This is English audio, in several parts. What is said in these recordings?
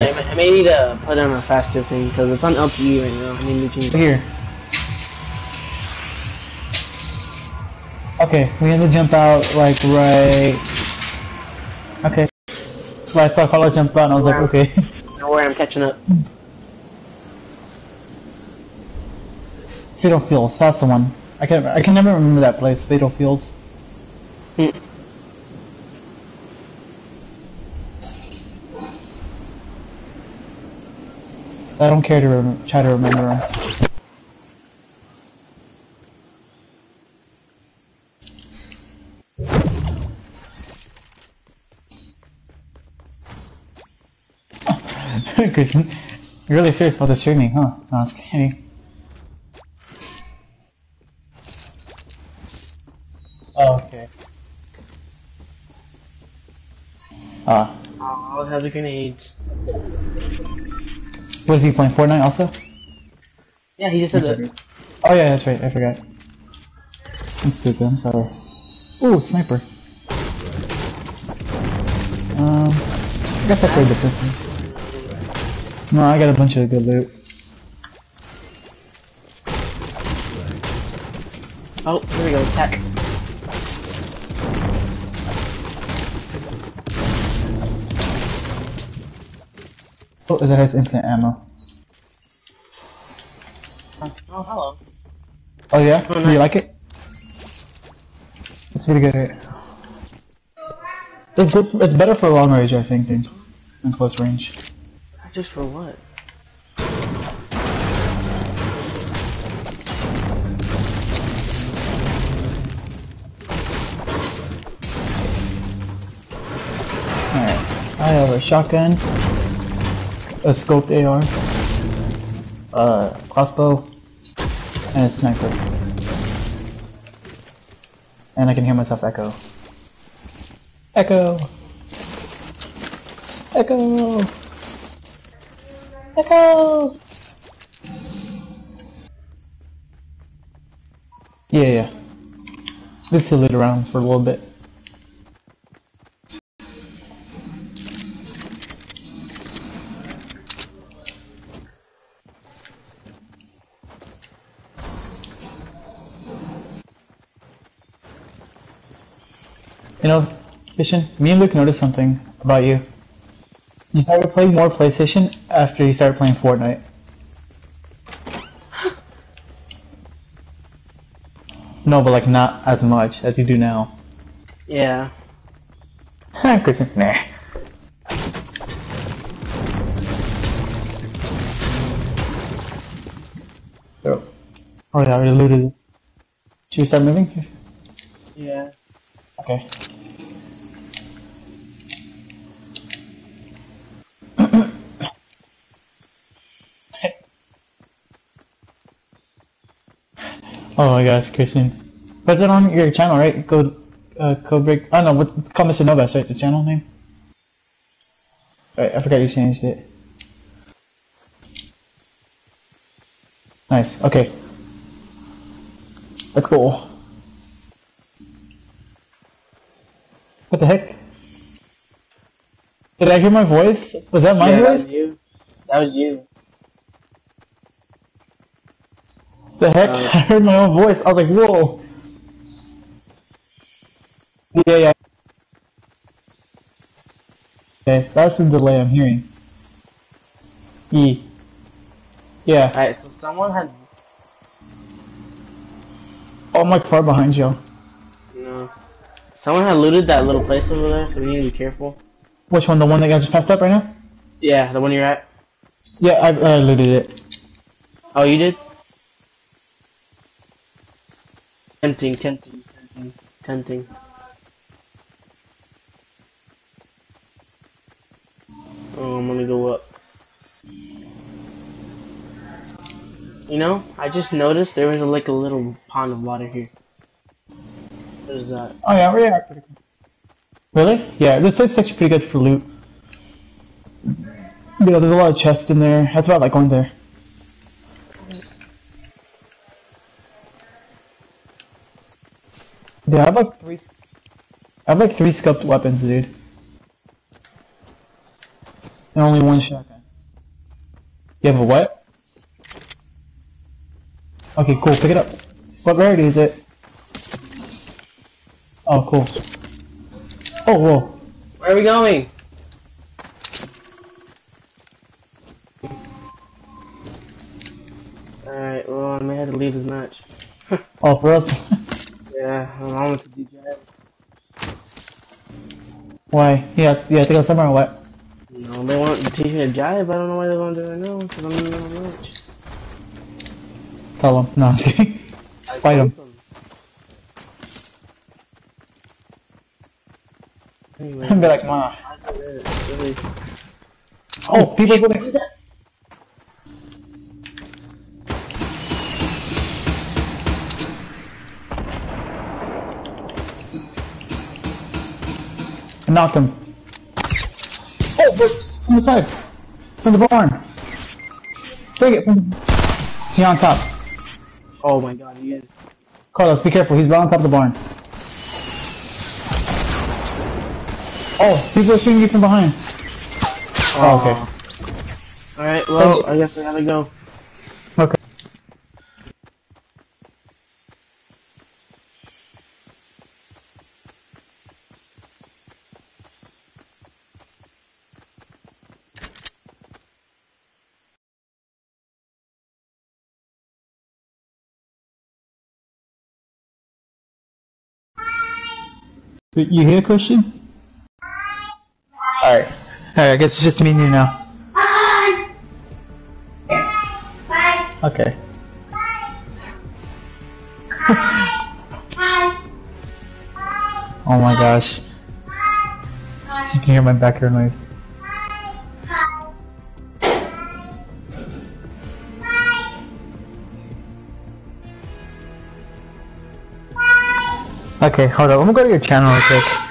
I, may need to put on a faster thing because it's on LTE right now. I need to change. Here. Okay, we had to jump out like right. Okay. So I saw Carla jump out and I was like, okay. Don't worry, I'm catching up. Fatal Fields, that's the one. I can I can never remember that place, Fatal Fields. Hmm. I don't care to try to remember them. You're really serious about the streaming, huh? No, I was kidding. Oh, okay. Ah, Oh, I the grenades. Was he playing Fortnite also? Yeah, he just said that. Oh yeah, that's right. I forgot. I'm stupid. I'm sorry. Ooh, sniper. Um, I guess I played the pistol. No, I got a bunch of good loot. Oh, here we go. Attack. Oh, is it has infinite ammo. Oh, hello. Oh yeah? Oh, Do you like it? It's pretty good. It's good. For, it's better for long range, I think, than, than close range. Just for what? Alright. I have a shotgun, a scoped AR, a crossbow, and a sniper. And I can hear myself echo. Echo! Echo! Echo! Yeah, yeah. Let's sit around for a little bit. You know, Vision, me and Luke noticed something about you. You started playing more PlayStation after you started playing Fortnite. no, but like not as much as you do now. Yeah. Christian, nah. Oh. Oh yeah, I already looted this. Should we start moving? Yeah. Okay. oh my gosh, Christian. What's it on your channel, right? Code, uh, Code Break. I don't know, what, it's called Mr. Novast, right? The channel name? Right, I forgot you changed it. Nice, okay. Let's go. What the heck? Did I hear my voice? Was that my yeah, that voice? was you. That was you. The heck? Uh, I heard my own voice. I was like, whoa. Yeah, yeah. Okay, that's the delay I'm hearing. E. Yeah. Alright, so someone had. Oh, I'm like far behind you. Someone had looted that little place over there, so we need to be careful. Which one? The one that got just passed up right now? Yeah, the one you're at. Yeah, I, I looted it. Oh, you did? Tempting, tempting, tempting, tempting. Oh, I'm gonna go up. You know, I just noticed there was a, like a little pond of water here. What is that? Oh yeah, we are pretty cool. Really? Yeah, this place is actually pretty good for loot. You know, there's a lot of chests in there. That's why I like going there. Yeah, I have like three. I have like three scoped weapons, dude. and only one shotgun. You have a what? Okay, cool. Pick it up. What rarity is it? Oh, cool. Oh, whoa. Where are we going? Alright, well, I may have to leave this match. Oh, for us. Yeah, I'm on with the DJ. Why? Yeah, yeah. To go somewhere or what? No, they want the t-shirt jive. I don't know why they want to do it now. Because I'm in the match. Tell them. No, I'm just kidding. Just fight them. Anyway, Be like, ma. really. Oh, people putting. I knocked him. Oh, but from the side. From the barn. Take it from the... He's on top. Oh my god, he is. Carlos, be careful. He's right on top of the barn. Oh, people are shooting you from behind. Oh, okay. Uh, alright, well, I guess I gotta go. Okay. But You hear, Christian? Alright. Alright, I guess it's just me and you now. Okay. Oh my gosh. You can hear my background noise. Okay, hold up. I'm gonna go to your channel real quick.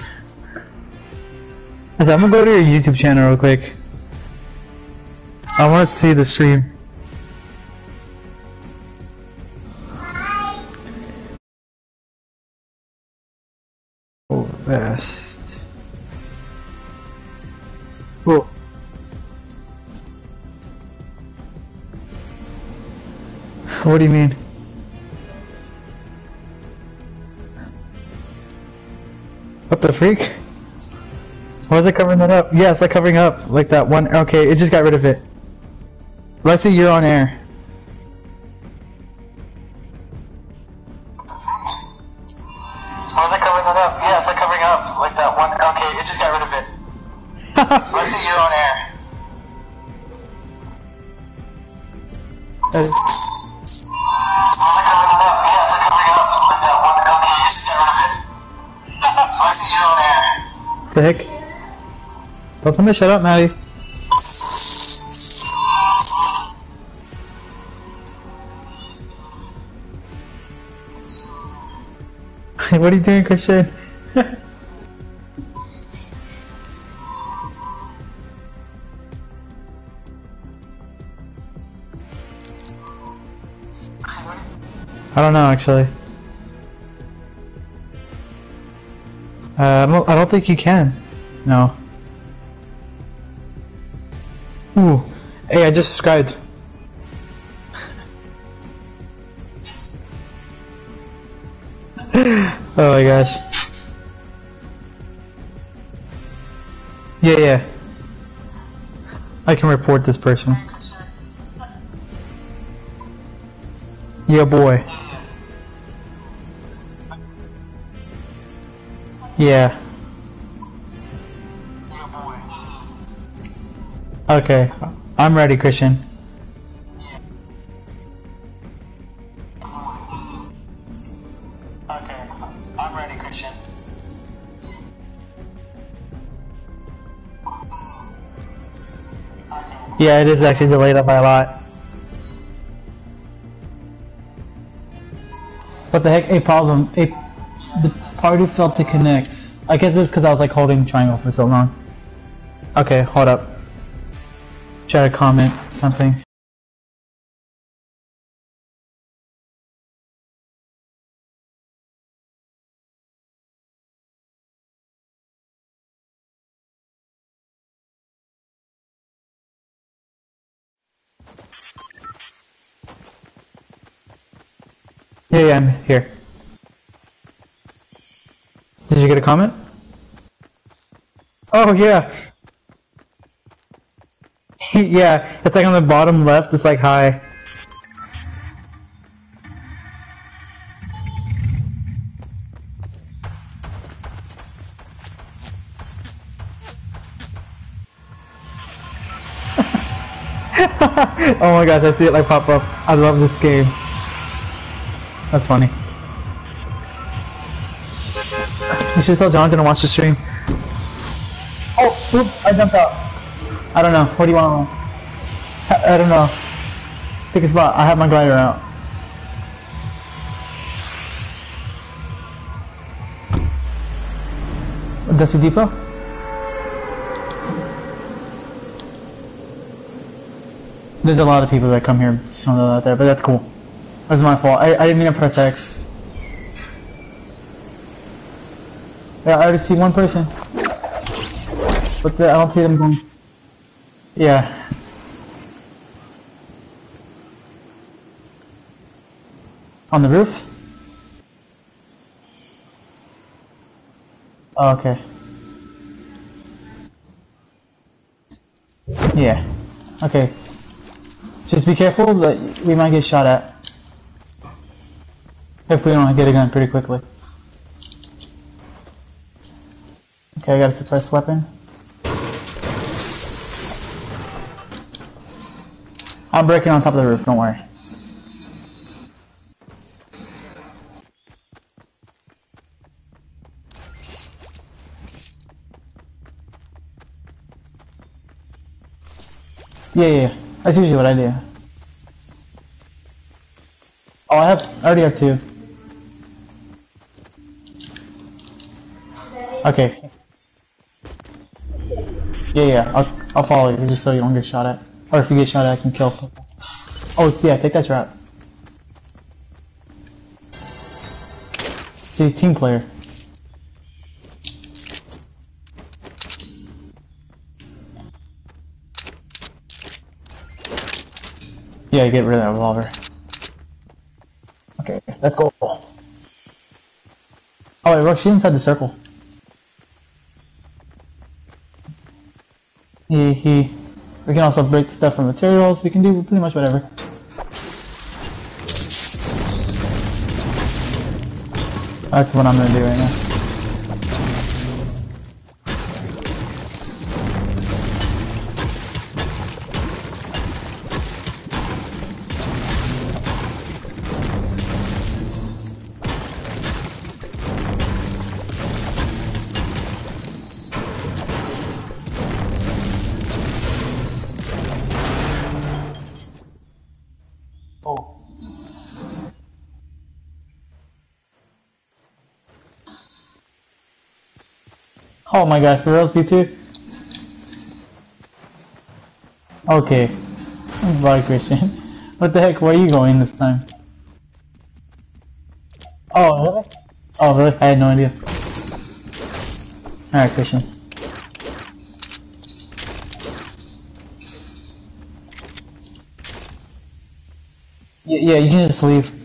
I'm gonna go to your YouTube channel real quick. I wanna see the stream. Oh, best. Oh. What do you mean? What the freak? Why is it covering that up? Yeah, it's like covering up like that one. Okay, it just got rid of it. Let's see, you're on air. Why is it covering that up? Yeah, it's like covering up like that one. Okay, it just got rid of it. Let's see, you're on air. Why is it covering up? Yeah, it's like covering up like that one. Okay, it just got rid of it. Let's you're on air. The heck? Don't tell me shut up, Maddie. what are you doing, Christian? I don't know, actually. Uh, I don't think you can. No. Ooh. Hey, I just subscribed. oh my gosh. Yeah, yeah. I can report this person. Yeah, boy. Yeah. Okay, I'm ready, Christian. Okay, I'm ready, Christian. Yeah, it is actually delayed up by a lot. What the heck? A problem. A the party failed to connect. I guess it's because I was like holding triangle for so long. Okay, hold up. Try to comment something. Yeah, yeah, I'm here. Did you get a comment? Oh, yeah. yeah, it's like on the bottom left, it's like hi. oh my gosh, I see it like pop up. I love this game. That's funny. You should tell Jonathan to watch the stream. Oh, oops, I jumped out. I don't know. What do you want? I, don't know. Pick a spot. I have my glider out. Dusty Depot? There's a lot of people that come here, just to throw that there, but that's cool. That's my fault. I, I didn't mean to press X. Yeah, I already see one person. But I don't see them going. Yeah. On the roof? Oh, okay. Yeah. Okay. Just be careful that we might get shot at. If we don't get a gun pretty quickly. Okay, I got a suppressed weapon. I'm breaking on top of the roof, don't worry. Yeah, yeah. That's usually what I do. Oh, I have, I already have two. Okay. Yeah, yeah, I'll, I'll follow you just so you don't get shot at. Or if you get shot at, I can kill. Oh, yeah, take that trap. See, team player. Yeah, get rid of that revolver. Okay, let's go. Oh wait, Rook, she inside the circle. He, he, we can also break stuff from materials, we can do pretty much whatever. That's what I'm gonna do right now. Oh my gosh, for real, C2? Okay. Bye, Christian. What the heck, where are you going this time? Oh, really? Oh, really? I had no idea. Alright, Christian. Yeah, yeah, you can just leave.